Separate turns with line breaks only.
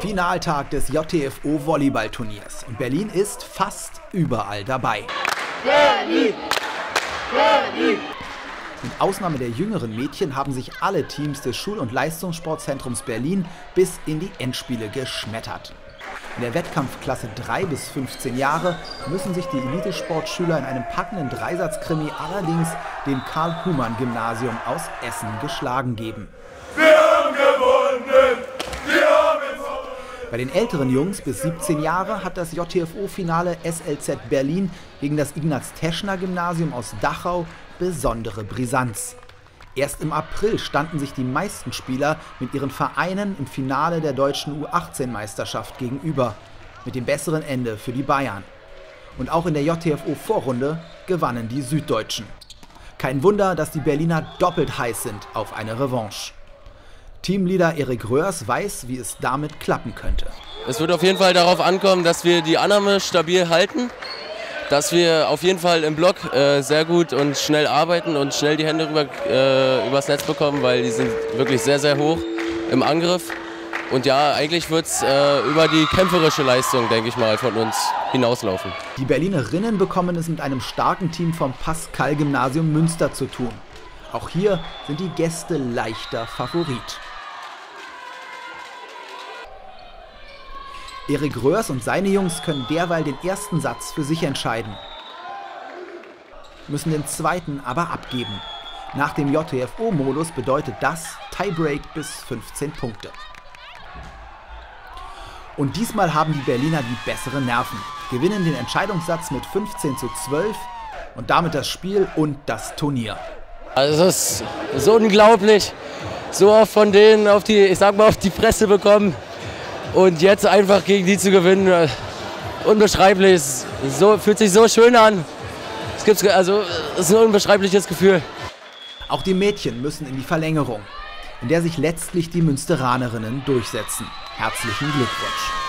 Finaltag des JTFO Volleyballturniers und Berlin ist fast überall dabei. Berlin! Berlin! Mit Ausnahme der jüngeren Mädchen haben sich alle Teams des Schul- und Leistungssportzentrums Berlin bis in die Endspiele geschmettert. In der Wettkampfklasse 3 bis 15 Jahre müssen sich die Elitesportschüler in einem packenden Dreisatzkrimi allerdings dem Karl-Humann-Gymnasium aus Essen geschlagen geben. Bei den älteren Jungs bis 17 Jahre hat das JTFO-Finale SLZ Berlin gegen das Ignaz-Teschner-Gymnasium aus Dachau besondere Brisanz. Erst im April standen sich die meisten Spieler mit ihren Vereinen im Finale der deutschen U18-Meisterschaft gegenüber, mit dem besseren Ende für die Bayern. Und auch in der JTFO-Vorrunde gewannen die Süddeutschen. Kein Wunder, dass die Berliner doppelt heiß sind auf eine Revanche. Teamleader Erik Röhrs weiß, wie es damit klappen könnte.
Es wird auf jeden Fall darauf ankommen, dass wir die Annahme stabil halten dass wir auf jeden Fall im Block äh, sehr gut und schnell arbeiten und schnell die Hände rüber, äh, übers Netz bekommen, weil die sind wirklich sehr, sehr hoch im Angriff. Und ja, eigentlich wird es äh, über die kämpferische Leistung, denke ich mal, von uns hinauslaufen.
Die Berlinerinnen bekommen es mit einem starken Team vom Pascal-Gymnasium Münster zu tun. Auch hier sind die Gäste leichter Favorit. Erik Röhrs und seine Jungs können derweil den ersten Satz für sich entscheiden, müssen den zweiten aber abgeben. Nach dem JTFO-Modus bedeutet das Tiebreak bis 15 Punkte. Und diesmal haben die Berliner die besseren Nerven, gewinnen den Entscheidungssatz mit 15 zu 12 und damit das Spiel und das Turnier.
Also es ist so unglaublich, so oft von denen auf die, ich sag mal, auf die Fresse bekommen. Und jetzt einfach gegen die zu gewinnen, äh, unbeschreiblich. So, fühlt sich so schön an. Es, gibt, also, es ist ein unbeschreibliches Gefühl.
Auch die Mädchen müssen in die Verlängerung, in der sich letztlich die Münsteranerinnen durchsetzen. Herzlichen Glückwunsch.